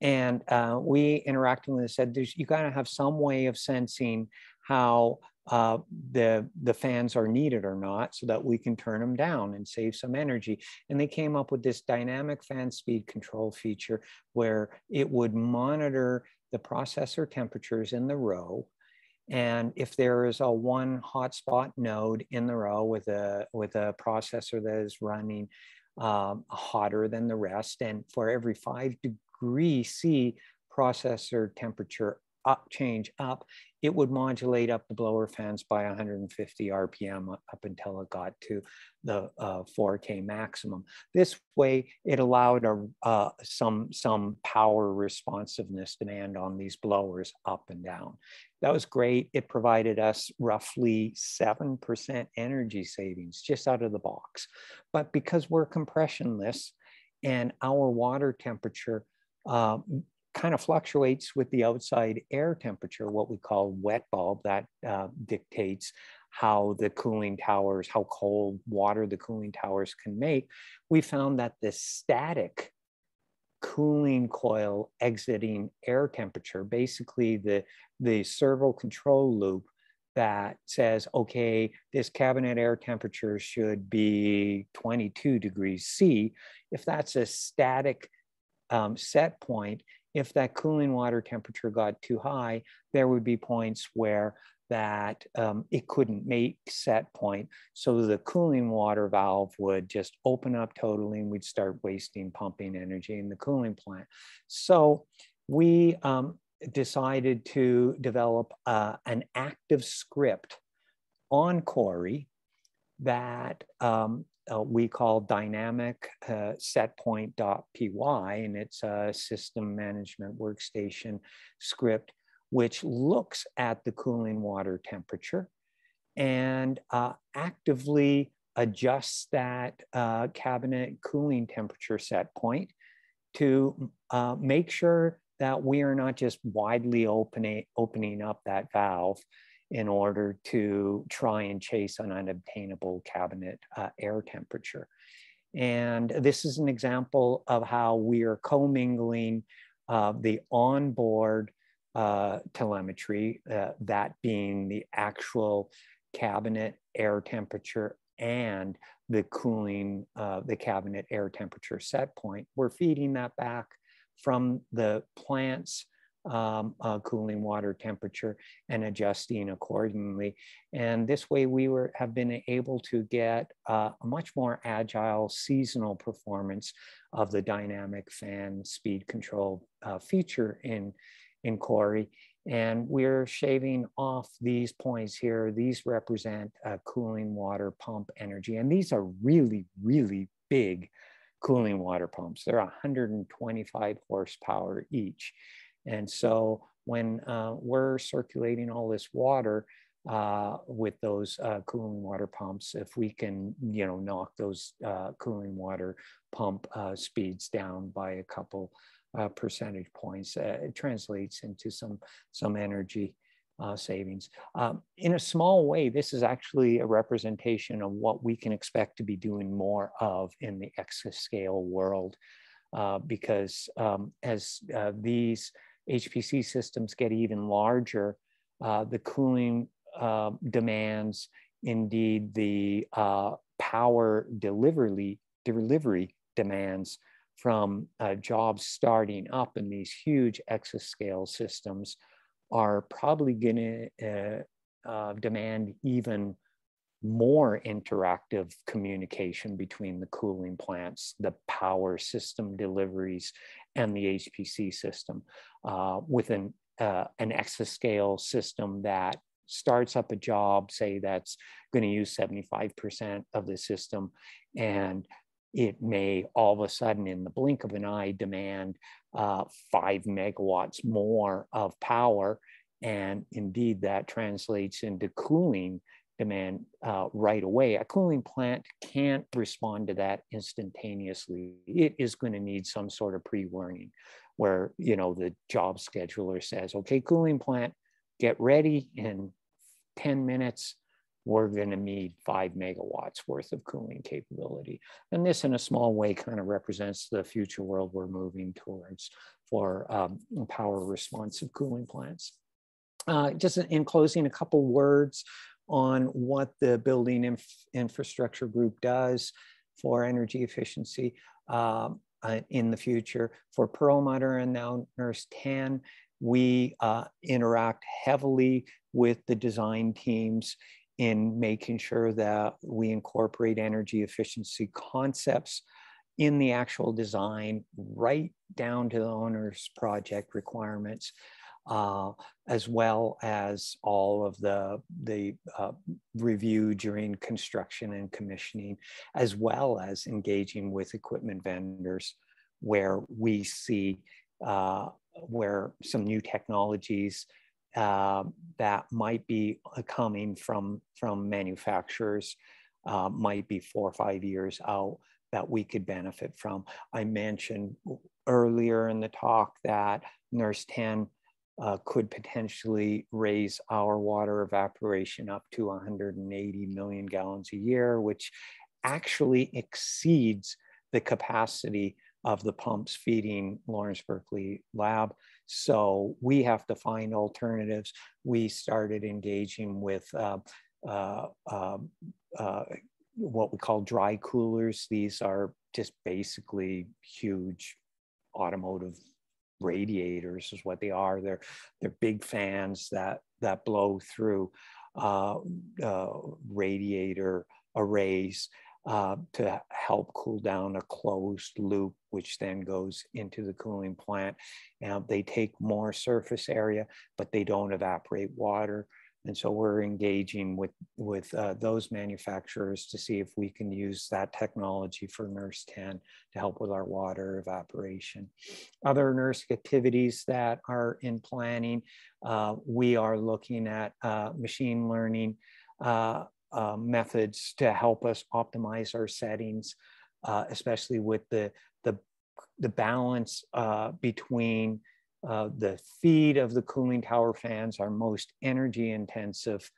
And uh, we interacted with it said, there's, you got to have some way of sensing how uh, the, the fans are needed or not so that we can turn them down and save some energy. And they came up with this dynamic fan speed control feature where it would monitor the processor temperatures in the row. And if there is a one hotspot node in the row with a, with a processor that is running um, hotter than the rest, and for every five degree C processor temperature up change up, it would modulate up the blower fans by 150 RPM up until it got to the uh, 4K maximum. This way, it allowed a, uh, some, some power responsiveness demand on these blowers up and down. That was great. It provided us roughly 7% energy savings just out of the box. But because we're compressionless and our water temperature uh, kind of fluctuates with the outside air temperature, what we call wet bulb, that uh, dictates how the cooling towers, how cold water the cooling towers can make. We found that the static cooling coil exiting air temperature, basically the, the servo control loop that says, okay, this cabinet air temperature should be 22 degrees C. If that's a static um, set point, if that cooling water temperature got too high, there would be points where that um, it couldn't make set point. So the cooling water valve would just open up totally and we'd start wasting pumping energy in the cooling plant. So we um, decided to develop uh, an active script on Cori that um, uh, we call dynamic uh, setpoint.py, and it's a system management workstation script which looks at the cooling water temperature and uh, actively adjusts that uh, cabinet cooling temperature set point to uh, make sure that we are not just widely opening, opening up that valve in order to try and chase an unobtainable cabinet uh, air temperature. And this is an example of how we are commingling uh, the onboard uh, telemetry, uh, that being the actual cabinet air temperature and the cooling, uh, the cabinet air temperature set point. We're feeding that back from the plant's um, uh, cooling water temperature and adjusting accordingly. And this way we were, have been able to get uh, a much more agile seasonal performance of the dynamic fan speed control uh, feature in, in Cori. And we're shaving off these points here. These represent cooling water pump energy. And these are really, really big cooling water pumps. They're 125 horsepower each. And so when uh, we're circulating all this water uh, with those uh, cooling water pumps, if we can, you know, knock those uh, cooling water pump uh, speeds down by a couple uh, percentage points, it translates into some some energy uh, savings. Um, in a small way, this is actually a representation of what we can expect to be doing more of in the exascale world, uh, because um, as uh, these HPC systems get even larger, uh, the cooling uh, demands, indeed the uh, power delivery, delivery demands from jobs starting up in these huge exascale systems are probably going to uh, uh, demand even more interactive communication between the cooling plants, the power system deliveries, and the HPC system uh, with an, uh, an exascale system that starts up a job, say that's going to use 75% of the system, and it may all of a sudden, in the blink of an eye, demand uh, five megawatts more of power. And indeed, that translates into cooling demand uh, right away. A cooling plant can't respond to that instantaneously. It is going to need some sort of pre-warning where, you know, the job scheduler says, okay, cooling plant, get ready in 10 minutes we're going to need five megawatts worth of cooling capability. And this in a small way kind of represents the future world we're moving towards for um, power responsive cooling plants. Uh, just in closing, a couple words on what the building inf infrastructure group does for energy efficiency um, uh, in the future. For Perlmutter and now NERSC 10, we uh, interact heavily with the design teams in making sure that we incorporate energy efficiency concepts in the actual design right down to the owner's project requirements uh, as well as all of the, the uh, review during construction and commissioning, as well as engaging with equipment vendors where we see uh, where some new technologies uh, that might be uh, coming from, from manufacturers might be four or five years out that we could benefit from. I mentioned earlier in the talk that NERSC 10 uh, could potentially raise our water evaporation up to 180 million gallons a year, which actually exceeds the capacity of the pumps feeding Lawrence Berkeley Lab. So we have to find alternatives. We started engaging with uh, uh, um, uh, what we call dry coolers. These are just basically huge automotive radiators is what they are. They're, they're big fans that, that blow through uh, uh, radiator arrays uh, to help cool down a closed loop, which then goes into the cooling plant. And they take more surface area, but they don't evaporate water. And so we're engaging with, with uh, those manufacturers to see if we can use that technology for NERSC 10 to help with our water evaporation. Other NERSC activities that are in planning, uh, we are looking at uh, machine learning uh, uh, methods to help us optimize our settings, uh, especially with the, the, the balance between uh, the feed of the cooling tower fans, our most energy intensive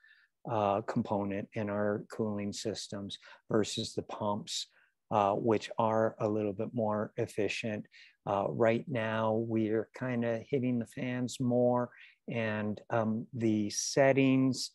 uh, component in our cooling systems versus the pumps, uh, which are a little bit more efficient. right now, we're kind of hitting the fans more and um, the settings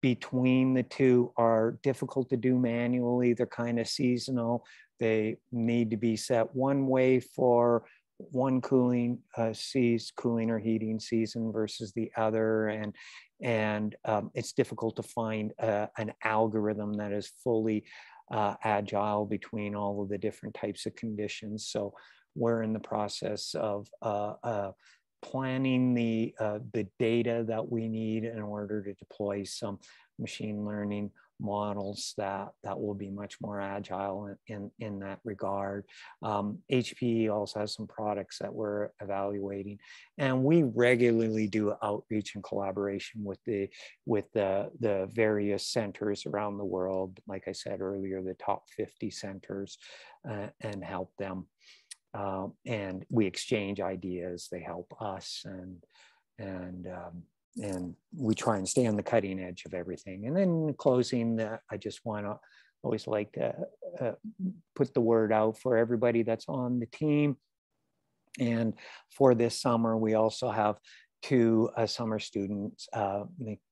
between the two are difficult to do manually. They're kind of seasonal. They need to be set one way for one cooling uh, season, cooling or heating season versus the other, and and um, it's difficult to find uh, an algorithm that is fully uh, agile between all of the different types of conditions. So we're in the process of uh, uh, planning the, uh, the data that we need in order to deploy some machine learning models that that will be much more agile in in, in that regard. Um, HPE also has some products that we're evaluating, and we regularly do outreach and collaboration with the with the the various centers around the world. Like I said earlier, the top 50 centers, uh, and help them. Uh, and we exchange ideas. They help us, and and um, and we try and stay on the cutting edge of everything. And then closing, uh, I just want to always like to uh, put the word out for everybody that's on the team. And for this summer, we also have two uh, summer students, uh,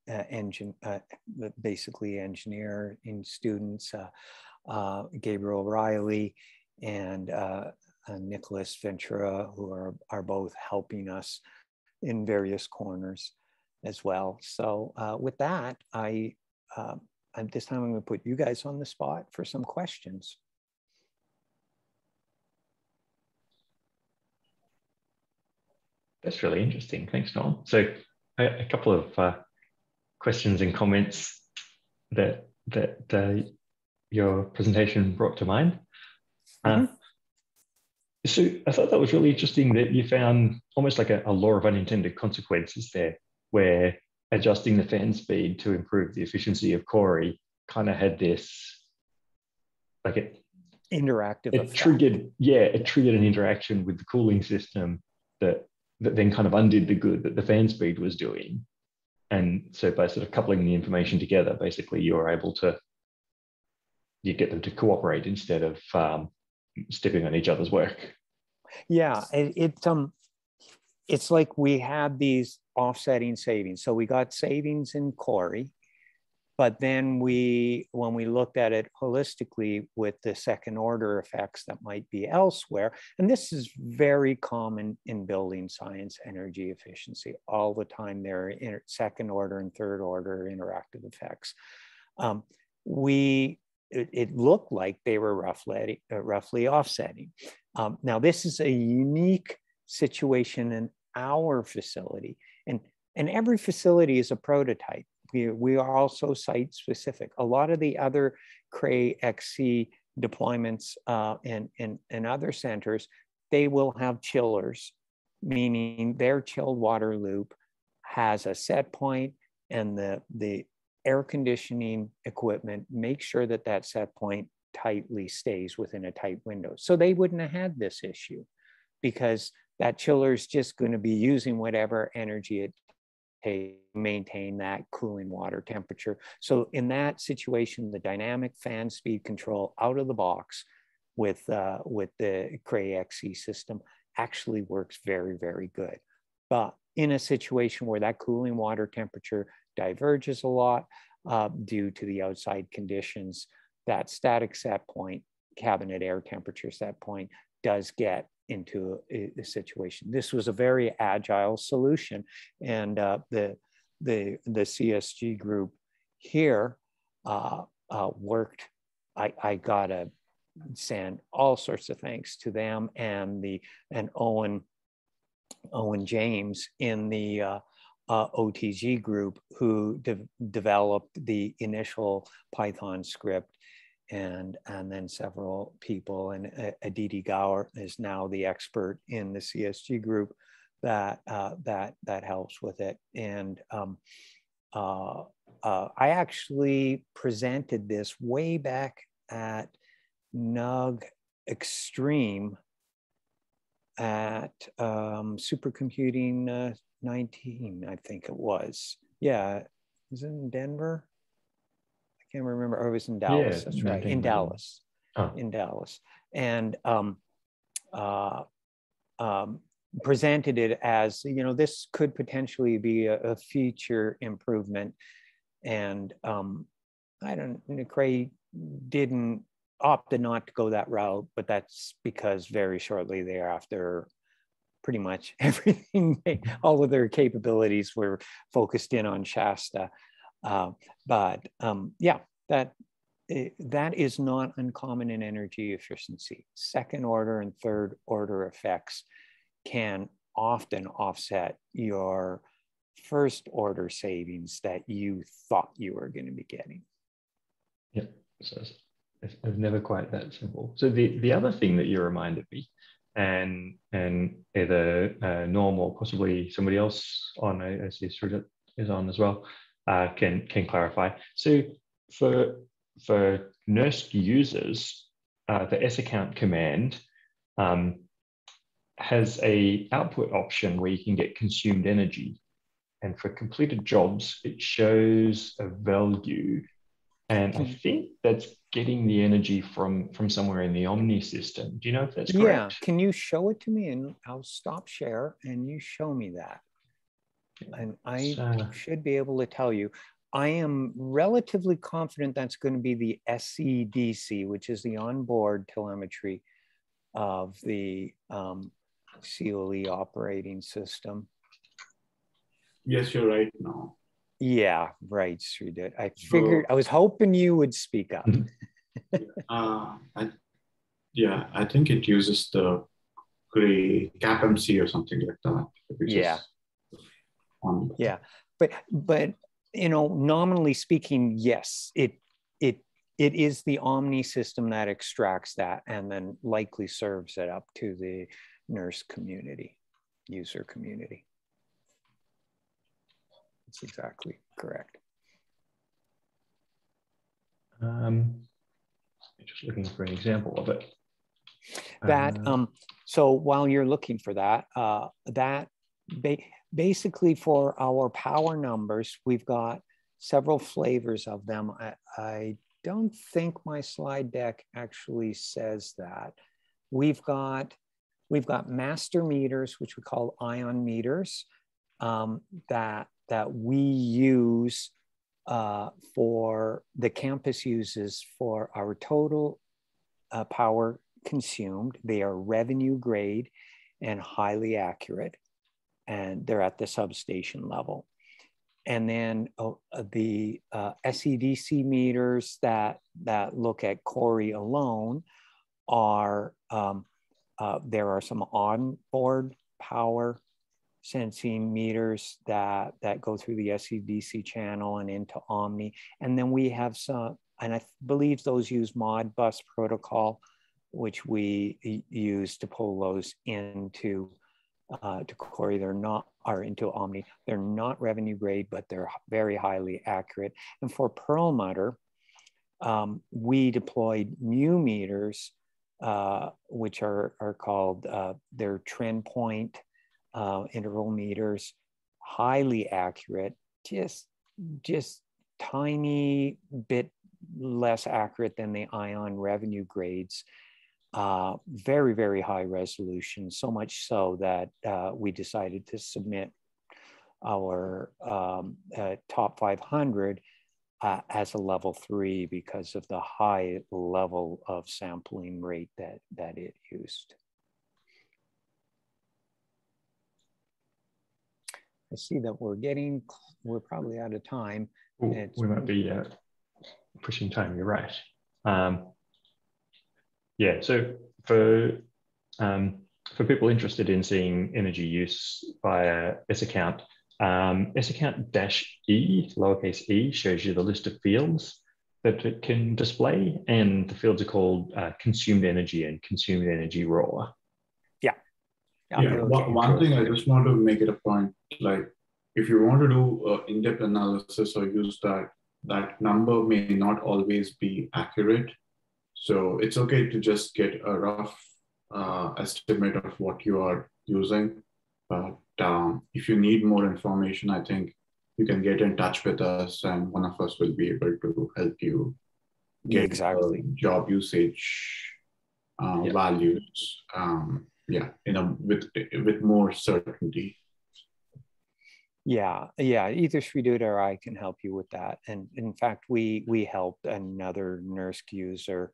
uh, engine, uh, basically engineering students, Gabriel Riley and Nicholas Ventura, who are, are both helping us in various corners as well. So uh, with that, I uh, at this time I'm going to put you guys on the spot for some questions. That's really interesting. Thanks, Norm. So a, a couple of uh, questions and comments that that uh, your presentation brought to mind. Mm -hmm. So I thought that was really interesting that you found almost like a, a law of unintended consequences there where adjusting the fan speed to improve the efficiency of Cori kind of had this like it interactive it effect. triggered yeah it triggered an interaction with the cooling system that that then kind of undid the good that the fan speed was doing and so by sort of coupling the information together basically you're able to you get them to cooperate instead of um, stepping on each other's work yeah it, it um it's like we had these offsetting savings. So we got savings in Cori, but then we, when we looked at it holistically with the second order effects that might be elsewhere, and this is very common in building science energy efficiency. All the time there are second order and third order interactive effects. Um, we it, it, looked like they were roughly, uh, roughly offsetting. Um, now, this is a unique situation in our facility. And, and every facility is a prototype. We, we are also site specific. A lot of the other Cray XC deployments uh, and, and, and other centers, they will have chillers, meaning their chilled water loop has a set point and the, the air conditioning equipment makes sure that that set point tightly stays within a tight window. So they wouldn't have had this issue because that chiller is just going to be using whatever energy it takes to maintain that cooling water temperature. So in that situation, the dynamic fan speed control out of the box with, uh, with the Cray XC system actually works very, very good. But in a situation where that cooling water temperature diverges a lot uh, due to the outside conditions, that static set point, cabinet air temperature set point does get into a, a, situation. This was a very agile solution, and uh, the the the CSG group here uh, uh, worked. I, I got to send all sorts of thanks to them and the and Owen Owen James in the uh, uh, OTG group who de developed the initial Python script and and then several people and uh, Aditi Gaur is now the expert in the CSG group that uh, that that helps with it and um, uh, uh, I actually presented this way back at NUG Extreme at um, Supercomputing uh, 19, I think it was. Yeah, was it in Denver? Can't remember. Oh, it was in Dallas. Yeah, That's right. In Dallas. Oh. In Dallas. And um, uh, um, presented it as, you know, this could potentially be a, a feature improvement. And um, I don't, Cray didn't opted not to go that route, but that's because very shortly thereafter, pretty much everything, all of their capabilities were focused in on Shasta. Uh, but um, yeah, that eh, that is not uncommon in energy efficiency. Second order and third order effects can often offset your first order savings that you thought you were going to be getting. Yeah, so it's, it's never quite that simple. So the, the other thing that you reminded me, and and either uh, Norm or possibly somebody else on I see Sridhar is on as well, uh, can can clarify. So for for NERSC users, uh, the sacct command um, has a output option where you can get consumed energy. And for completed jobs, it shows a value. And I hmm. think that's getting the energy from, from somewhere in the Omni system. Do you know if that's correct? Yeah. Can you show it to me? And I'll stop share and you show me that. And I so, should be able to tell you. I am relatively confident that's going to be the SEDC, which is the onboard telemetry of the um, CLE operating system. Yes, you're right now. Yeah, right, Sridhar. I figured, so, I was hoping you would speak up. uh, I, yeah, I think it uses the Cray CAPMC or something like that. Yeah. Yeah, but but you know, nominally speaking, yes, it it it is the Omni system that extracts that and then likely serves it up to the NERSC community, user community. That's exactly correct. Um, just looking for an example of it. That uh, um, so while you're looking for that, uh, that ba basically for our power numbers, we've got several flavors of them. I, I don't think my slide deck actually says that. We've got we've got master meters, which we call ion meters, um, that that we use uh, for the campus uses for our total uh, power consumed. They are revenue grade and highly accurate and they're at the substation level. And then uh, the uh, SEDC meters that, that look at Cori alone are, um, uh, there are some onboard power sensing meters that, that go through the SEDC channel and into Omni. And then we have some, and I believe those use Modbus protocol, which we use to pull those into uh, to Cori. They're not, are into Omni. They're not revenue grade, but they're very highly accurate. And for Perlmutter, um, we deployed new meters, uh, which are, are called, uh, their trend point uh, interval meters, highly accurate, just, just tiny bit less accurate than the ion revenue grades uh, very, very high resolution, so much so that uh, we decided to submit our um, uh, top 500 uh, as a level three because of the high level of sampling rate that, that it used. I see that we're getting, we're probably out of time. Ooh, we might be uh, pushing time, you're right. Um, yeah, so for um, for people interested in seeing energy use via sacct, um, sacct dash E, lowercase e, shows you the list of fields that it can display, and the fields are called uh, consumed energy and consumed energy raw. Yeah. Yeah. yeah one, one thing I just want to make it a point, like if you want to do uh, in-depth analysis or use that, that number may not always be accurate so it's okay to just get a rough uh, estimate of what you are using. But um, if you need more information, I think you can get in touch with us and one of us will be able to help you get exactly job usage uh, yeah. values. Um, yeah, you know, with with more certainty. Yeah, yeah. Either Sridhar or I can help you with that. And in fact, we we helped another NERSC user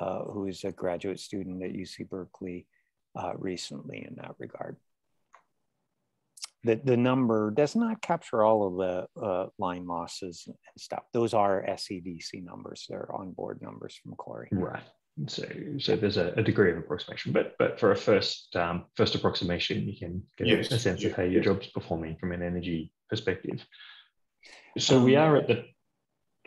uh, who is a graduate student at UC Berkeley uh, recently in that regard. The, the number does not capture all of the uh, line losses and stuff. Those are SEDC numbers. They're onboard numbers from Cori. Right. so so there's a, a, degree of approximation, but but for a first um, first approximation, you can get yes. a sense of how your job's performing from an energy perspective. So um, we are at the.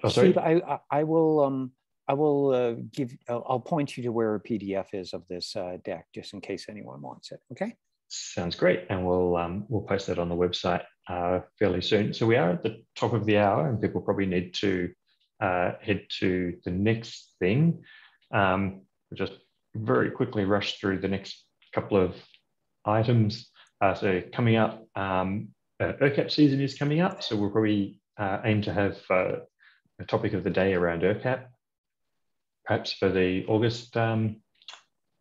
Oh, Steve, I I will um I will uh, give I'll, I'll, point you to where a PDF is of this uh, deck, just in case anyone wants it. Okay. Sounds great, and we'll um, we'll post that on the website uh, fairly soon. So we are at the top of the hour, and people probably need to uh, head to the next thing. Um, we'll just very quickly rush through the next couple of items. Uh, so coming up, um, uh, ERCAP season is coming up, so we'll probably uh, aim to have uh, a topic of the day around ERCAP. Perhaps for the August um,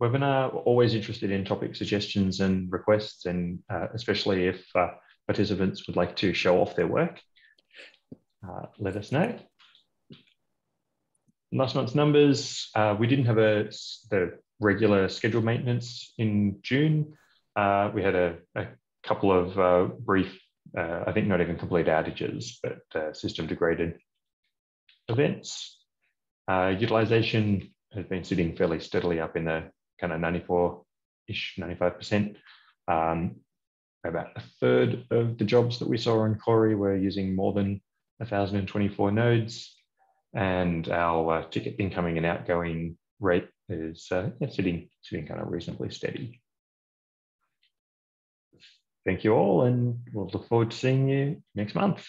webinar, always interested in topic suggestions and requests, and uh, especially if uh, participants would like to show off their work, uh, let us know. Last month's numbers, uh, we didn't have a the regular scheduled maintenance in June. Uh, we had a, a couple of uh, brief, I think not even complete outages, but system degraded events. Utilization has been sitting fairly steadily up in the kind of 94-ish, 95%. Um, about a third of the jobs that we saw on Cori were using more than 1,024 nodes. And our uh, ticket incoming and outgoing rate is uh, sitting, sitting kind of reasonably steady. Thank you all, and we'll look forward to seeing you next month.